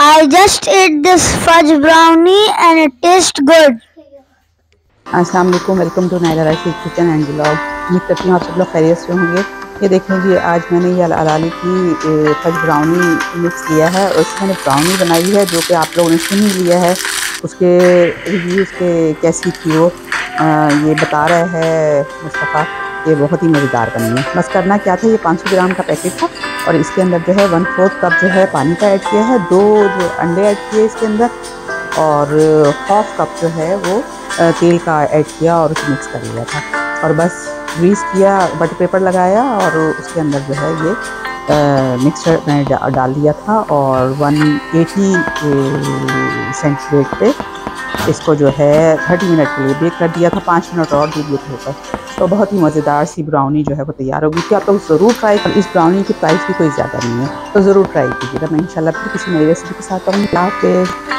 I just ate this fudge brownie and it tastes good. अस्सलाम वालेकुम welcome to Naila Rashid kitchen and blog उम्मीद करती हूँ आप सब लोग खैरियत से होंगे। ये देखें जी, आज मैंने ये अलाली की फज ब्राउनी मिक्स लिया है और इसमें मैंने ब्राउनी बनाई है जो कि आप लोगों ने सुन ही लिया है। उसके रिव्यूज़ के कैसी थी वो? ये बता रहा है मुस्तफ़ा, ये बहुत ही मज़ेदार बनी है। बस करना क्या था, ये 500 ग्राम का पैकेट था। और इसके अंदर जो है वन फोर्थ कप जो है पानी का ऐड किया है, दो जो अंडे ऐड किए इसके अंदर और हाफ़ कप जो है वो तेल का ऐड किया और उसे मिक्स कर लिया था। और बस ग्रीस किया बटर पेपर लगाया और उसके अंदर जो है ये मिक्सचर मैंने डाल दिया था और 180 सेंटीग्रेड पे इसको जो है 30 मिनट के लिए बेक कर दिया था, पाँच मिनट और दे दिए थे ऊपर तो बहुत ही मज़ेदार सी ब्राउनी जो है वो तैयार होगी। क्या तो ज़रूर ट्राई कर, इस ब्राउनी की प्राइस भी कोई ज़्यादा नहीं है। तो ज़रूर ट्राई कीजिएगा। मैं इंशाल्लाह फिर किसी नई रेसिपी के साथ आऊँगी।